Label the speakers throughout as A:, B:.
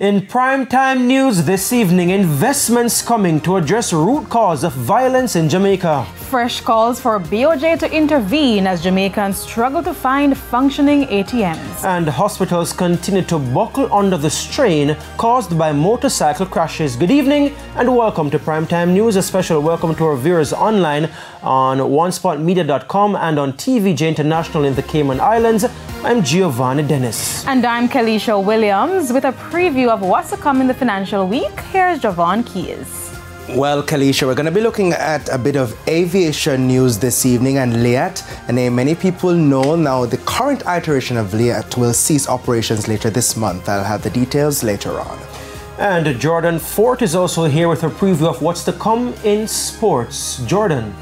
A: In primetime news this evening, investments coming to address root cause of violence in Jamaica.
B: Fresh calls for BOJ to intervene as Jamaicans struggle to find functioning ATMs.
A: And hospitals continue to buckle under the strain caused by motorcycle crashes. Good evening and welcome to Primetime News. A special welcome to our viewers online on onespotmedia.com and on TVJ International in the Cayman Islands. I'm Giovanni Dennis.
B: And I'm Kalisha Williams with a preview of what's to come in the financial week. Here's Javon Keys.
C: Well, Kalisha, we're going to be looking at a bit of aviation news this evening and Liat, a name many people know now. The current iteration of Liat will cease operations later this month. I'll have the details later on.
A: And Jordan Fort is also here with a preview of what's to come in sports. Jordan.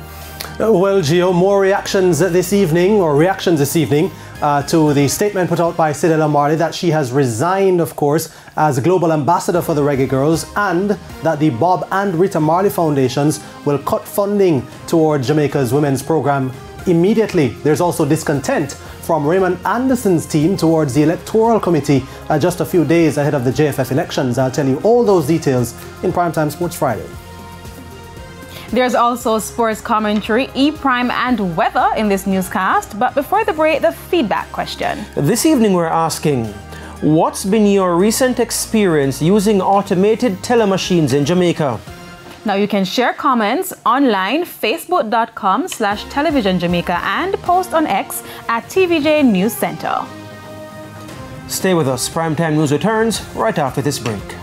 D: Uh, well, Gio, more reactions this evening, or reactions this evening, uh, to the statement put out by Cedella Marley that she has resigned, of course, as global ambassador for the Reggae Girlz, and that the Bob and Rita Marley Foundations will cut funding toward Jamaica's women's program immediately. There's also discontent from Raymond Anderson's team towards the Electoral Committee uh, just a few days ahead of the JFF elections. I'll tell you all those details in Primetime Sports Friday.
B: There's also sports commentary, E-Prime and weather in this newscast. But before the break, the feedback question.
A: This evening we're asking, what's been your recent experience using automated teller machines in Jamaica?
B: Now you can share comments online, facebook.com slash television Jamaica and post on X at TVJ News Center.
A: Stay with us. Primetime News returns right after this break.